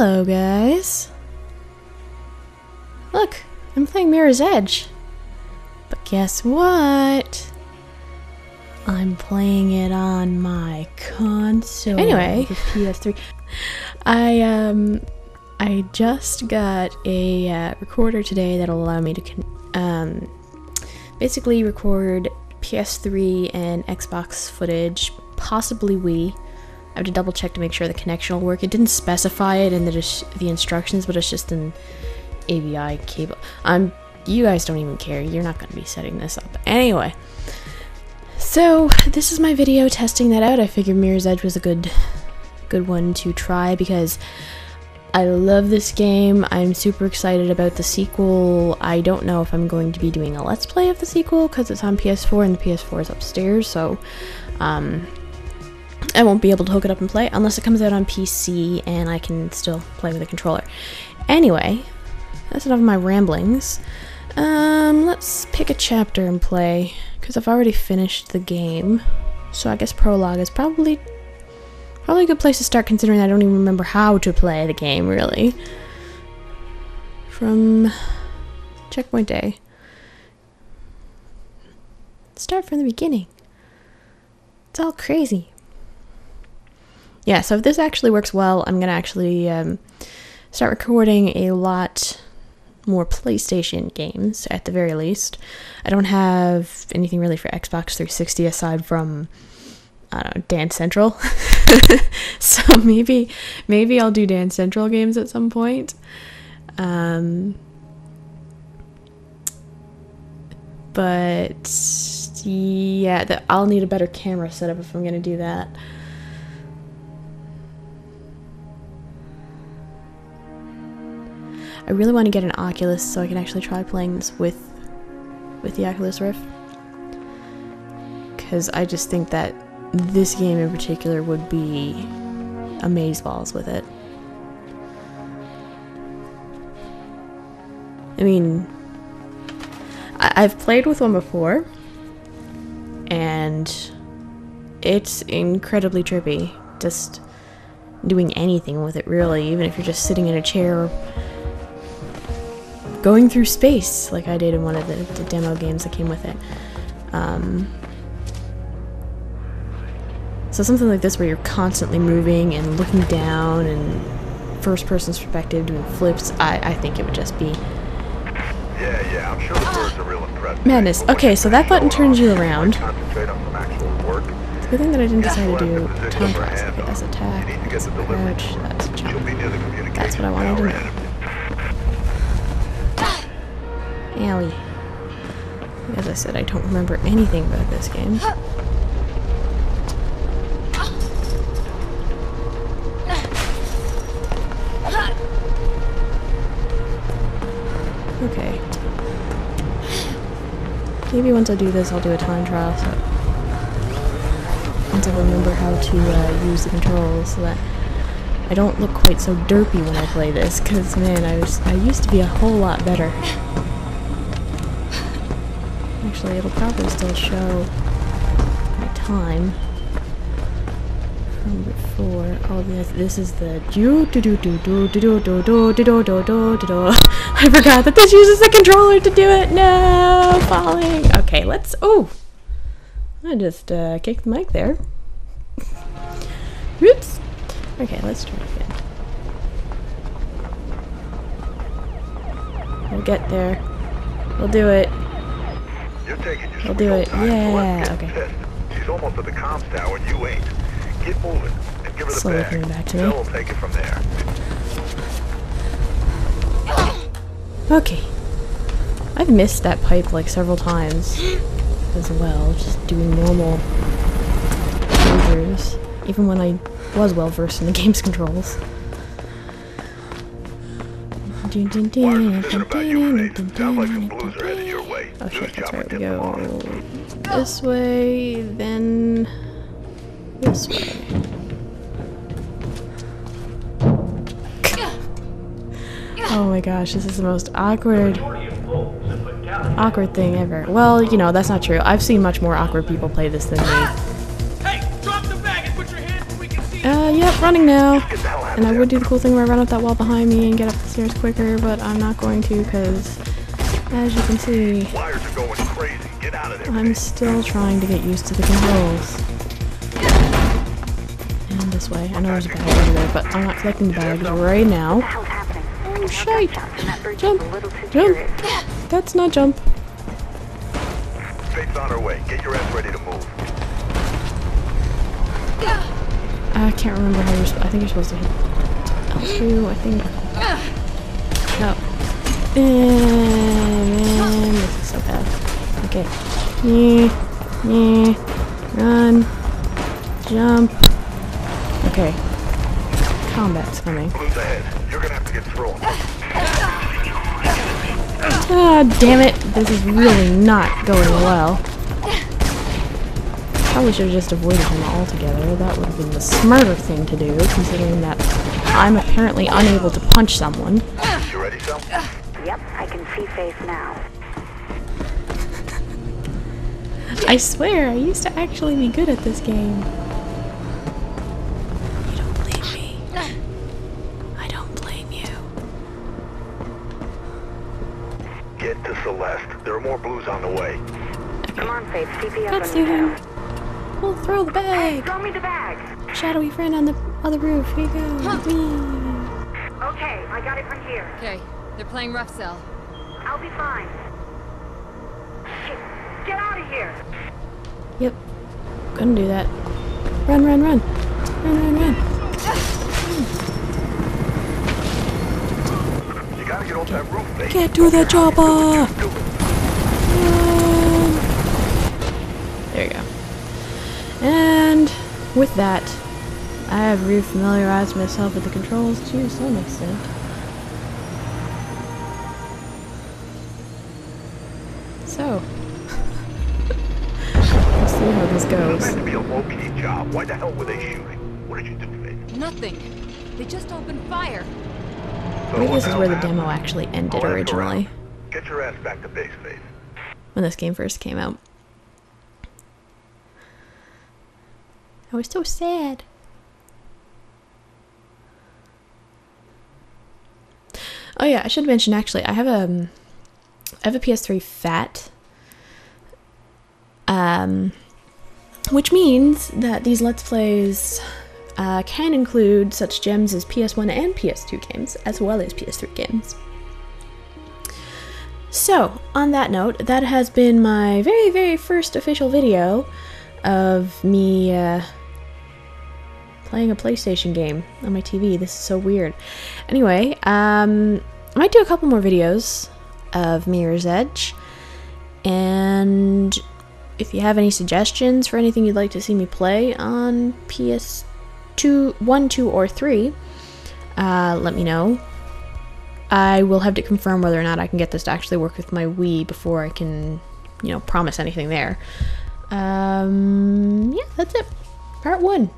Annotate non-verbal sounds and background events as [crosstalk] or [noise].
Hello, guys. Look, I'm playing Mirror's Edge. But guess what? I'm playing it on my console. Anyway, PS3. I um I just got a uh, recorder today that'll allow me to con- um basically record PS3 and Xbox footage, possibly Wii. I have to double check to make sure the connection will work. It didn't specify it in the the instructions, but it's just an AVI cable. Um, you guys don't even care. You're not going to be setting this up anyway. So this is my video testing that out. I figured Mirror's Edge was a good, good one to try because I love this game. I'm super excited about the sequel. I don't know if I'm going to be doing a let's play of the sequel because it's on PS4 and the PS4 is upstairs. So, um, I won't be able to hook it up and play unless it comes out on PC and I can still play with a controller. Anyway, that's enough of my ramblings. Um, let's pick a chapter and play because I've already finished the game. So I guess prologue is probably probably a good place to start considering I don't even remember how to play the game really. From checkpoint day. Start from the beginning. It's all crazy yeah, so if this actually works well, I'm going to actually um, start recording a lot more PlayStation games at the very least. I don't have anything really for Xbox 360 aside from I don't know, Dance Central. [laughs] so maybe maybe I'll do Dance Central games at some point. Um, but yeah, the, I'll need a better camera setup if I'm going to do that. I really want to get an Oculus so I can actually try playing this with with the Oculus Rift. Because I just think that this game in particular would be amazeballs with it. I mean, I- I've played with one before, and it's incredibly trippy. Just doing anything with it, really, even if you're just sitting in a chair going through space like I did in one of the, the demo games that came with it. Um, so something like this where you're constantly moving and looking down and first person perspective doing flips, I, I think it would just be yeah, yeah, I'm sure the birds are real impressed. Madness. Okay, so that button turns you around. It's a good thing that I didn't decide to do time press. Okay, that's attack, that's crouch, that's jump. That's what I wanted to know. Owie. As I said, I don't remember anything about this game. Okay. Maybe once I do this, I'll do a time trial, so... Once I remember how to uh, use the controls, so that I don't look quite so derpy when I play this, because, man, I, was, I used to be a whole lot better. Actually, it'll probably still show my time from before. Oh, this this is the do do do do do do do do do do do do do do. I forgot that this uses the controller to do it. No, falling. Okay, let's. Oh, I just uh, kicked the mic there. Whoops. Okay, let's try again. We'll get there. We'll do it. I'll do it. Yeah. Okay. She's almost at the comms tower and you ain't. Get moving and give her the Slowly coming back to me. We'll take it from there. Okay. I've missed that pipe like several times as well, just doing normal maneuvers, even when I was well versed in the game's controls. Sounds like some blues are headed your way. Oh shit, that's right, we go this way, then this way. Oh my gosh, this is the most awkward, awkward thing ever. Well, you know, that's not true. I've seen much more awkward people play this than me. Hey, drop the bag and put your hands where we can see Uh, yep, running now. Get the hell out And I would do the cool thing where I run up that wall behind me and get up the stairs quicker, but I'm not going to because, as you can see, Wires are going crazy. Get out of there. I'm still trying to get used to the controls. And this way. I know there's a bag over there, but I'm not collecting the bags right now. hell's happening? Oh, shite! Jump! is a little too Jump! curious. That's not jump. Faith's on her way. Get your ass ready to move. I can't remember how you're supposed I think you're supposed to hit L2, I think. No. And this is so bad. Okay. Knee, knee, run, jump. Okay. Combat's coming. Blue's ahead. You're gonna have to get through 'em. Ah, damn it. This is really not going well. Probably should have just avoided him altogether. That would have been the smarter thing to do, considering that I'm apparently unable to punch someone. You ready, Sal? Yep, I can see Faith now. I swear, I used to actually be good at this game. You don't believe me. I don't blame you. Get to Celeste. There are more blues on the way. Come on, Faith, CP up Let's on do your him. tail. We'll throw the bag. Throw me the bag. Shadowy friend on the other roof. Here you go. Whee. Okay, I got it from here. Okay, they're playing rough cell. I'll be fine. Shit, get out of here. Yep. Gonna do that. Run, run, run. Run, run, run. You gotta get off that roof, Faith. Can't do that, Chopper. Uh. It. Um. There you go. And with that, I have refamiliarized myself with the controls to some extent. We'll see how this It was goes. meant to be a low-key job. Why the hell were they shooting? What did you do, Faith? Nothing. They just opened fire. So I think this is hell where the demo actually ended I'll originally, Get your ass back to base, Faith. when this game first came out. I was so sad. Oh yeah, I should mention actually, I have a, um, I have a PS3 Fat, um, which means that these Let's Plays uh, can include such gems as PS1 and PS2 games, as well as PS3 games. So, on that note, that has been my very, very first official video of me uh, playing a PlayStation game on my TV. This is so weird. Anyway, um, I might do a couple more videos of Mirror's Edge. And if you have any suggestions for anything you'd like to see me play on PS2, 1, 2, or 3, uh, let me know. I will have to confirm whether or not I can get this to actually work with my Wii before I can, you know, promise anything there. Um, yeah, that's it. Part one.